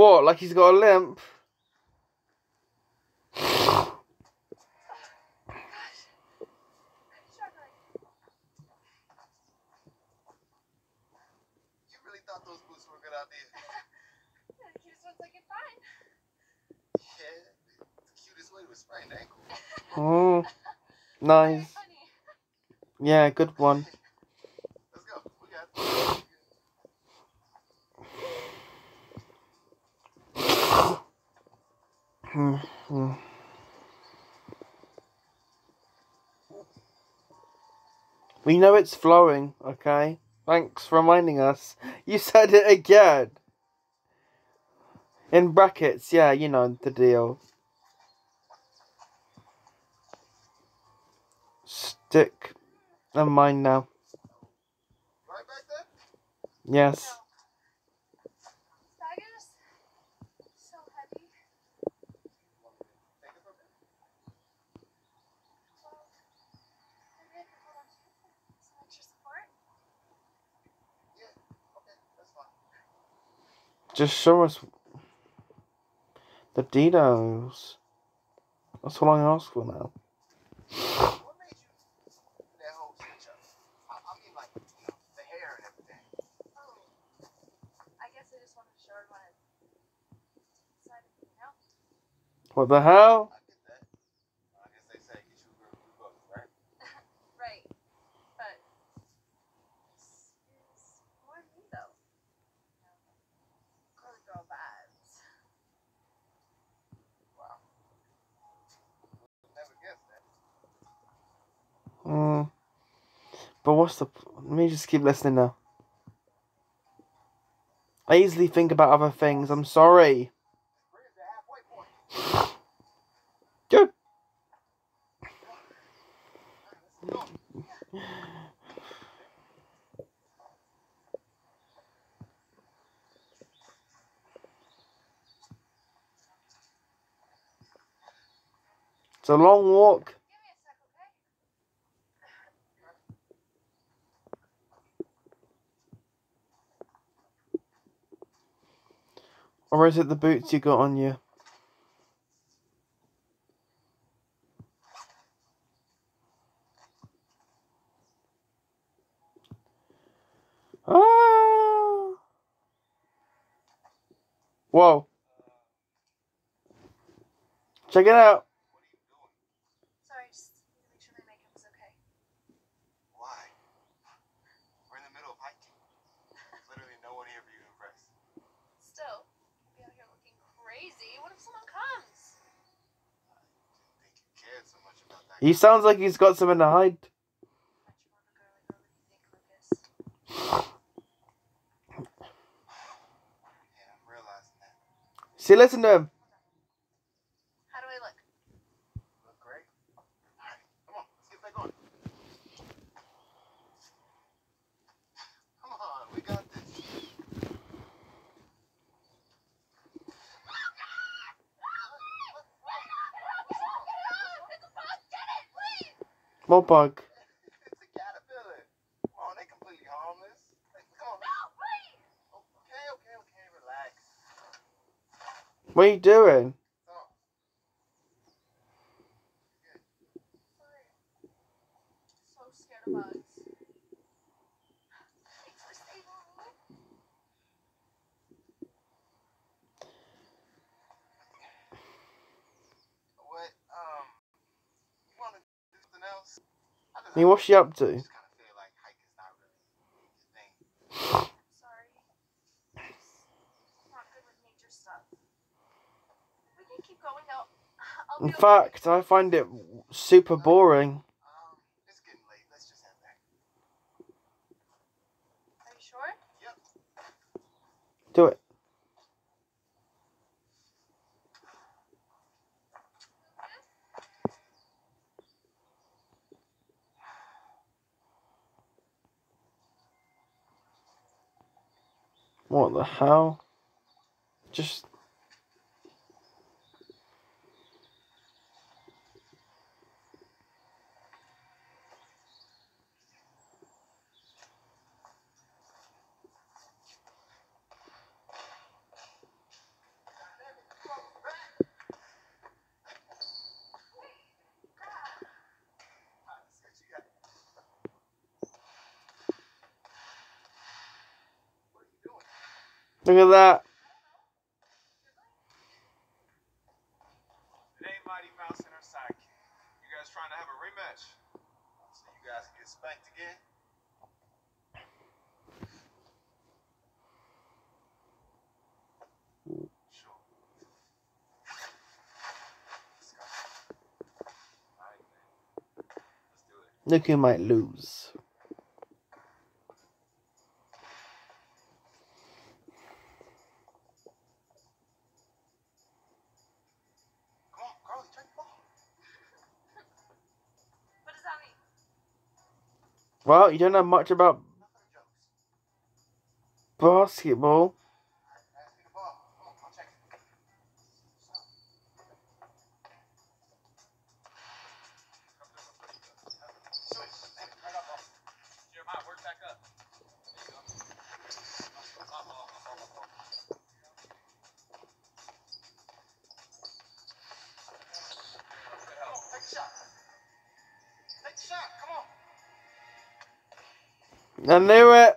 What? Like he's got a limp? You really thought those boots were a good idea? The cutest ones I could find. Yeah, the cutest way to a sprained ankle. Oh, Very nice. funny. Yeah, good one. Let's go. We got it. Hmm, hmm. We know it's flowing, okay? Thanks for reminding us. You said it again. In brackets, yeah, you know the deal. Stick in mine now. Right? Yes. This bag is so heavy. Take it from there. Well, maybe I can hold on to it for some extra support. Yeah, okay, that's fine. Just show us the details. That's all I ask for now. What the you do that whole switch up? I, I mean, like, you know, the hair and everything. Oh, I guess I just wanted to show everyone it decided, you know? What the hell? I get that. I guess they say get you a girl who goes, right? Right. But this is more me though. You know, girly girl vibes. Wow. Never guessed that. Mm. But what's the. Let me just keep listening now. I easily think about other things. I'm sorry. Good. It's a long walk. Give me a sec, okay? Or is it the boots you got on you? Ah! Whoa. Check it out. What are you doing? Sorry, just need to make sure my makeup is okay. Why? We're in the middle of hiking. There's literally no one here for you to impress. Still, you'll be out here looking crazy. What if someone comes? Didn't think you cared so much about that. He sounds like he's got something to hide. Much more of a girly girl than you think, Lucas. Yeah, I'm realizing that. See, listen to him. How do I look? Look great. Alright, come on, let's get back on. Come on, we got this. What are you doing? Come on. So scared of bugs. Thanks for saving me. What, um, you want to do something else? I I mean, what's she up to? just kind of feel like hiking's not really your thing. Sorry. Just not good with nature stuff. We can keep going. Though. I'll In fact, I find it super boring. Um, it's getting late. Let's just head back. Are you sure? Yep. Do it. What the hell? Just. Look at that. It ain't Mighty Mouse and her sidekick. You guys trying to have a rematch? So you guys can get spanked again? Sure. Let's go. Alright, man. Let's do it. Look who might lose. Come on, Carly, take the ball. What does that mean? Well, you don't know much about basketball. I knew it.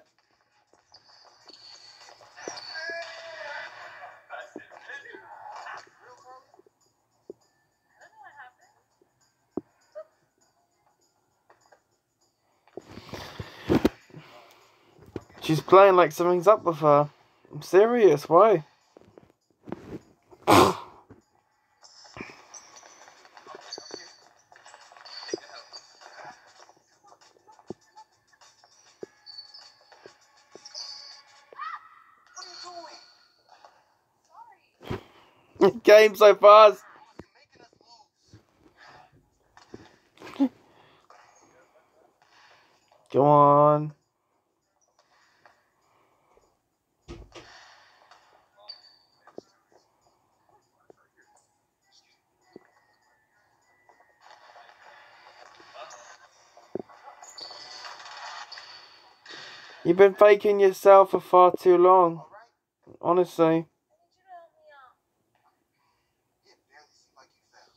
She's playing like something's up with her. I'm serious. Why? Game so fast. Go on. You've been faking yourself for far too long. Honestly. I need you to help me out. It barely seemed like you fell.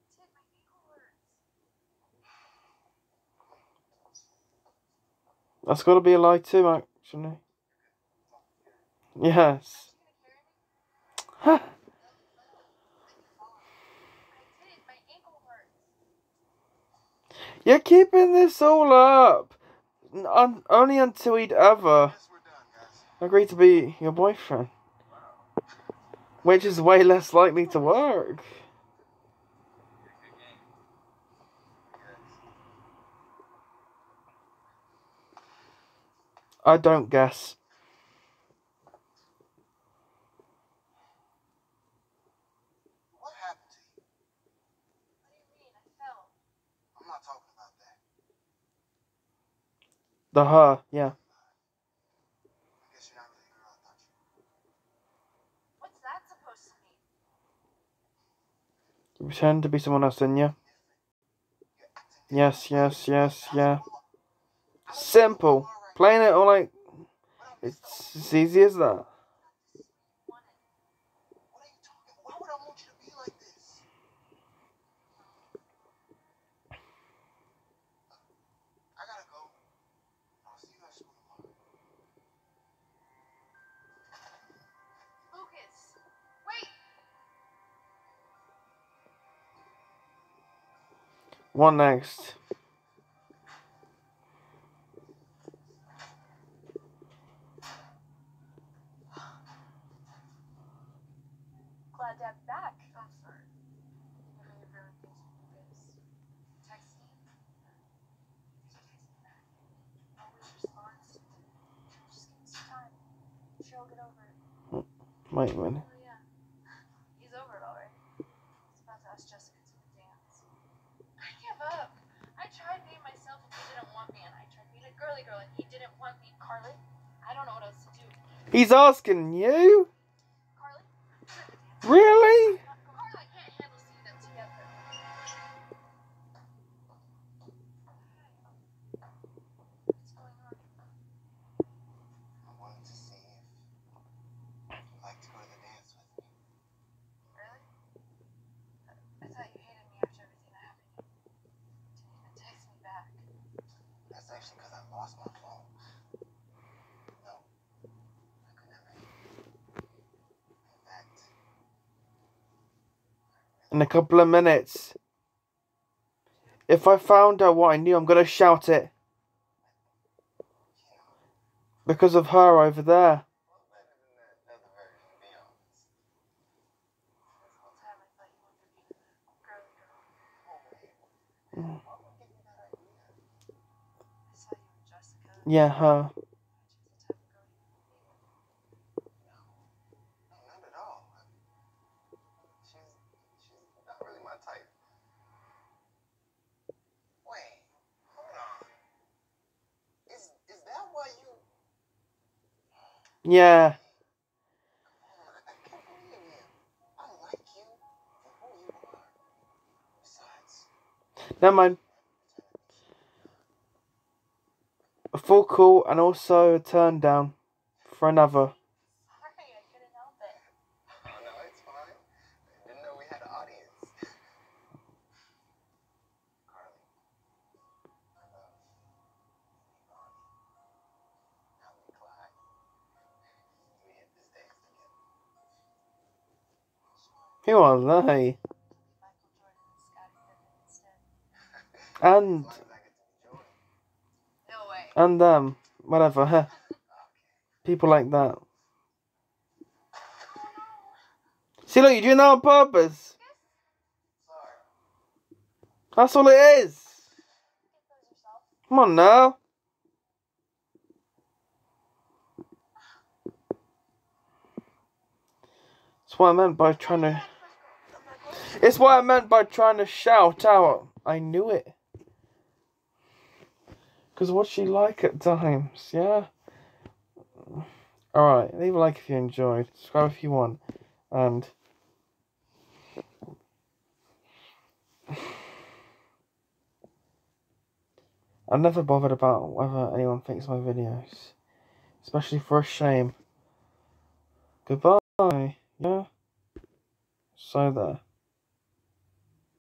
Did my ankle hurts. That's got to be a lie too, actually. Yes. You're keeping this all up. Un- only until he'd ever agree to be your boyfriend. Which is way less likely to work. I don't guess. What happened to you? What do you mean? I fell. I'm not talking about that. The her, yeah. I guess you're not really girl I thought you were. What's that supposed to mean? You pretend to be someone else, didn't you? You're Yes, yes, yes, yeah. Simple. Plain it all like it's as easy as that. Wanted. What are you talking Why would I want you to be like this? I gotta go. I'll see you at school tomorrow. Lucas. Wait. What next? Glad to have you back. I'm sorry. I know you're really busy, Lucas. Texting. He's texting back. Always responds. Just give me some time. Sure, I'll get over it. Wait a minute. Oh yeah. He's over it already. He's about to ask Jessica to the dance. I give up. I tried being myself and he didn't want me, and I tried being a girly girl and he didn't want me. Carly, I don't know what else to do. He's asking you? Carly, I'm at the dance. Really? Carly can't handle seeing them together. What's going on? I wanted to see if you'd like to go to the dance with me. Really? I thought you hated me after everything that happened. You didn't even text me back. That's actually because I lost my phone. No, I could never. In a couple of minutes. If I found out what I knew, I'm gonna shout it. Because of her over there. Mm. Yeah, better than that other version, to be honest. This whole time I thought you wanted to be the girly girl. Oh, wait. Why would you give me that idea? I saw you with Jessica. Yeah, her. She's the type of girl you would be with. No, not at all. She's she's not really my type. Wait, hold on. Is is that why you? Yeah. I can't believe you. I like you for who you are. Besides, Never mind. A full call and also a turn down for another. Be Jordan. No And and um Whatever. People like that. See, look, you're doing that on purpose. That's all it is. Come on now. That's what I meant by trying to. It's what I meant by trying to shout out. I knew it. Because what's she like at times? Yeah? Alright, leave a like if you enjoyed. Subscribe if you want. And. I'm never bothered about whether anyone thinks my videos. Especially for a shame. Goodbye. Yeah? So there.